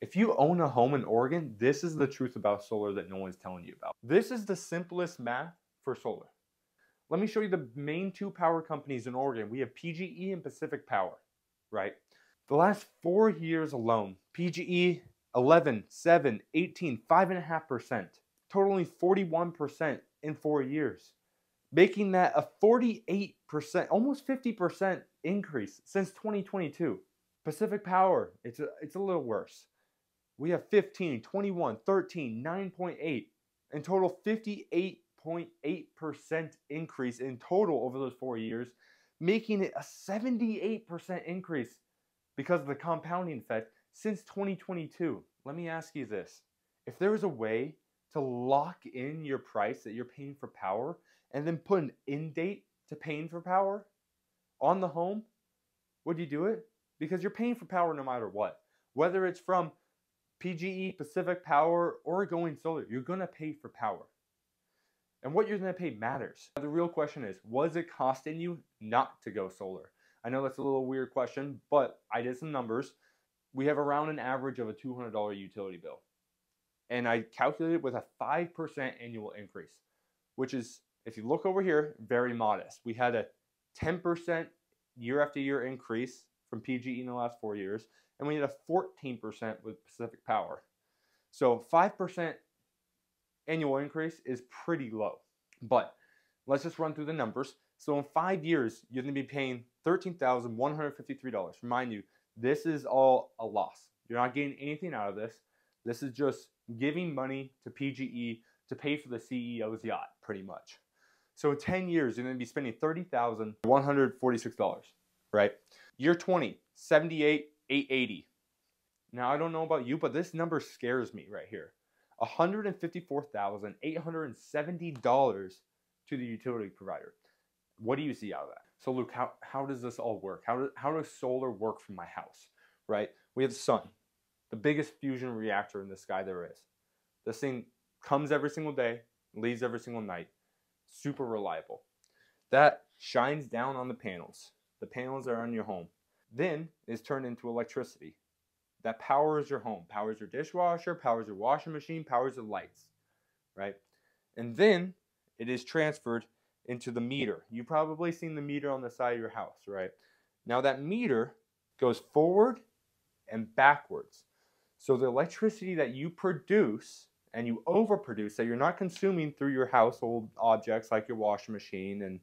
If you own a home in Oregon, this is the truth about solar that no one's telling you about. This is the simplest math for solar. Let me show you the main two power companies in Oregon. We have PGE and Pacific Power, right? The last four years alone, PGE 11, 7, 18, 5.5%, totaling 41% in four years, making that a 48%, almost 50% increase since 2022. Pacific Power, it's a, it's a little worse. We have 15, 21, 13, 9.8, in total 58.8% increase in total over those four years, making it a 78% increase because of the compounding effect since 2022. Let me ask you this. If there was a way to lock in your price that you're paying for power and then put an end date to paying for power on the home, would you do it? Because you're paying for power no matter what. Whether it's from PGE, Pacific Power, or going solar, you're going to pay for power. And what you're going to pay matters. The real question is, was it costing you not to go solar? I know that's a little weird question, but I did some numbers. We have around an average of a $200 utility bill. And I calculated with a 5% annual increase, which is, if you look over here, very modest. We had a 10% year after year increase from PGE in the last four years, and we had a 14% with Pacific Power. So 5% annual increase is pretty low. But let's just run through the numbers. So in five years, you're going to be paying $13,153. Remind you, this is all a loss. You're not getting anything out of this. This is just giving money to PGE to pay for the CEO's yacht, pretty much. So in 10 years, you're going to be spending $30,146, right? Year 20, 78, 880. Now, I don't know about you, but this number scares me right here. $154,870 to the utility provider. What do you see out of that? So Luke, how, how does this all work? How, do, how does solar work for my house, right? We have the sun, the biggest fusion reactor in the sky there is. This thing comes every single day, leaves every single night, super reliable. That shines down on the panels. The panels are on your home. Then is turned into electricity. That powers your home, powers your dishwasher, powers your washing machine, powers the lights, right? And then it is transferred into the meter. You've probably seen the meter on the side of your house, right? Now that meter goes forward and backwards. So the electricity that you produce and you overproduce that you're not consuming through your household objects like your washing machine and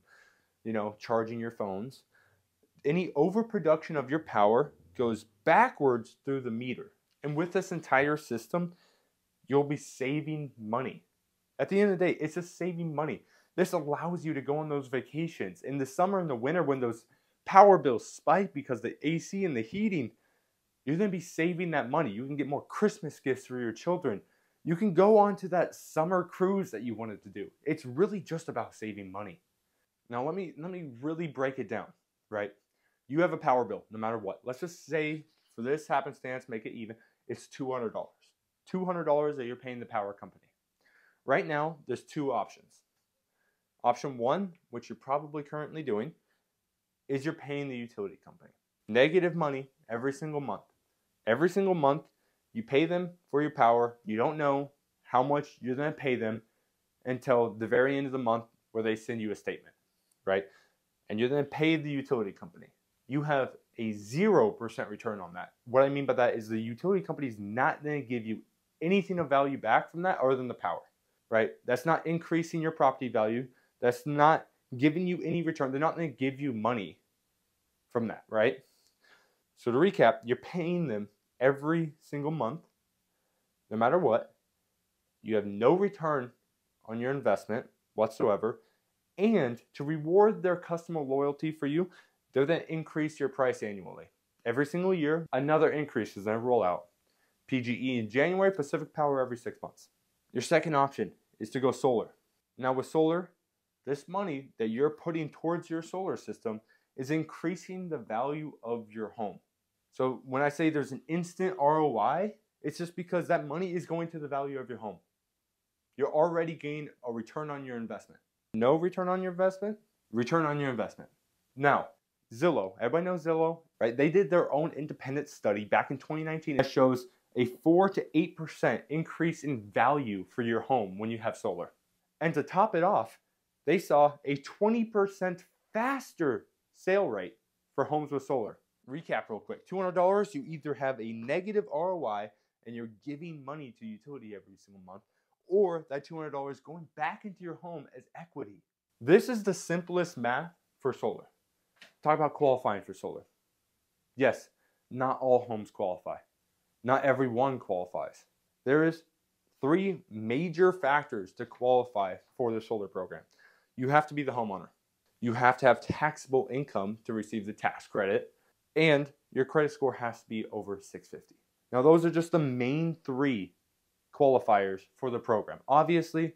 you know charging your phones any overproduction of your power goes backwards through the meter and with this entire system you'll be saving money at the end of the day it's just saving money this allows you to go on those vacations in the summer and the winter when those power bills spike because the AC and the heating. You're going to be saving that money. You can get more Christmas gifts for your children. You can go on to that summer cruise that you wanted to do. It's really just about saving money. Now let me let me really break it down, right? You have a power bill no matter what. Let's just say for this happenstance, make it even, it's $200. $200 that you're paying the power company. Right now, there's two options. Option one, which you're probably currently doing, is you're paying the utility company negative money every single month. Every single month, you pay them for your power. You don't know how much you're going to pay them until the very end of the month where they send you a statement, right? And you're going to pay the utility company. You have a 0% return on that. What I mean by that is the utility company is not going to give you anything of value back from that other than the power, right? That's not increasing your property value. That's not giving you any return. They're not going to give you money from that, right? So to recap, you're paying them every single month, no matter what. You have no return on your investment whatsoever. And to reward their customer loyalty for you, they're going to increase your price annually. Every single year, another increase is to roll out. PGE in January, Pacific Power every six months. Your second option is to go solar. Now, with solar, this money that you're putting towards your solar system is increasing the value of your home. So when I say there's an instant ROI, it's just because that money is going to the value of your home. You're already getting a return on your investment. No return on your investment, return on your investment. Now, Zillow, everybody knows Zillow, right? They did their own independent study back in 2019 that shows a 4 to 8% increase in value for your home when you have solar. And to top it off, they saw a 20% faster sale rate for homes with solar. Recap real quick $200, you either have a negative ROI and you're giving money to utility every single month, or that $200 going back into your home as equity. This is the simplest math for solar. Talk about qualifying for solar. Yes, not all homes qualify. Not every one qualifies. There is three major factors to qualify for the solar program. You have to be the homeowner. You have to have taxable income to receive the tax credit, and your credit score has to be over 650. Now, those are just the main three qualifiers for the program. Obviously,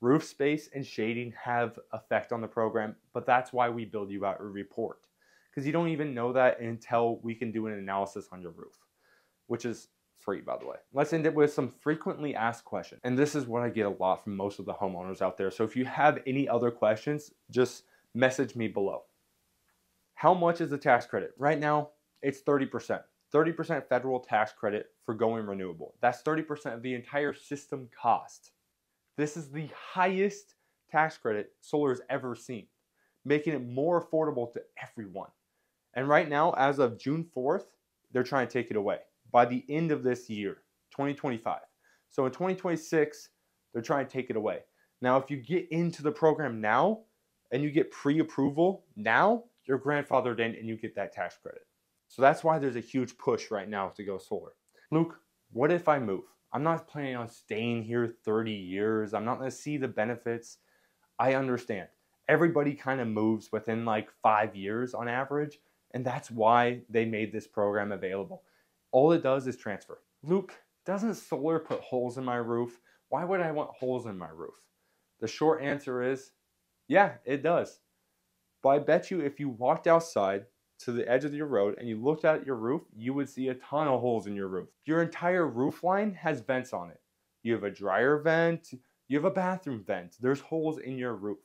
roof space and shading have effect on the program, but that's why we build you out a report because you don't even know that until we can do an analysis on your roof, which is free, by the way. Let's end it with some frequently asked questions. And this is what I get a lot from most of the homeowners out there. So if you have any other questions, just message me below. How much is the tax credit? Right now, it's 30%. 30% federal tax credit for going renewable. That's 30% of the entire system cost. This is the highest tax credit solar has ever seen, making it more affordable to everyone. And right now, as of June 4th, they're trying to take it away by the end of this year, 2025. So in 2026, they're trying to take it away. Now, if you get into the program now and you get pre approval now, you're grandfathered in and you get that tax credit. So that's why there's a huge push right now to go solar. Luke, what if I move? I'm not planning on staying here 30 years. I'm not going to see the benefits. I understand. Everybody kind of moves within like five years on average, and that's why they made this program available. All it does is transfer. Luke, doesn't solar put holes in my roof? Why would I want holes in my roof? The short answer is yeah, it does. But I bet you if you walked outside to the edge of your road and you looked at your roof, you would see a ton of holes in your roof. Your entire roof line has vents on it. You have a dryer vent, you have a bathroom vent. There's holes in your roof.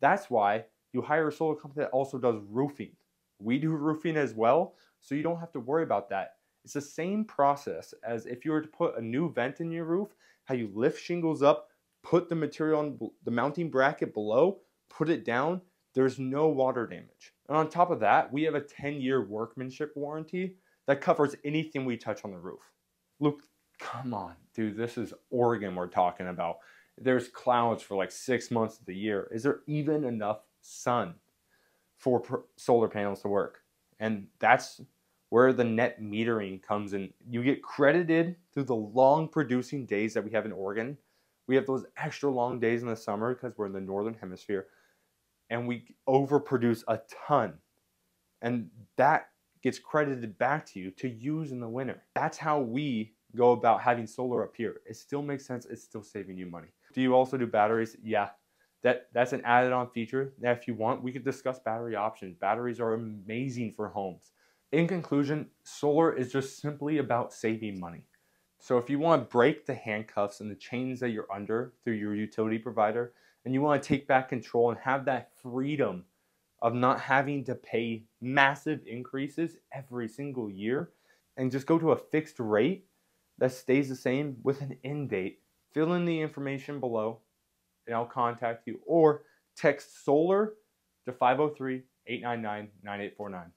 That's why you hire a solar company that also does roofing. We do roofing as well, so you don't have to worry about that. It's the same process as if you were to put a new vent in your roof, how you lift shingles up, put the material on the mounting bracket below, put it down, there's no water damage. And on top of that, we have a 10 year workmanship warranty that covers anything we touch on the roof. Luke, come on, dude, this is Oregon we're talking about. There's clouds for like six months of the year. Is there even enough sun for solar panels to work? And that's where the net metering comes in. You get credited through the long producing days that we have in Oregon. We have those extra long days in the summer because we're in the northern hemisphere and we overproduce a ton. And that gets credited back to you to use in the winter. That's how we go about having solar up here. It still makes sense. It's still saving you money. Do you also do batteries? Yeah. That, that's an added on feature that if you want, we could discuss battery options. Batteries are amazing for homes. In conclusion, solar is just simply about saving money. So if you want to break the handcuffs and the chains that you're under through your utility provider, and you want to take back control and have that freedom of not having to pay massive increases every single year and just go to a fixed rate that stays the same with an end date, fill in the information below and I'll contact you or text solar to 503 899 9849.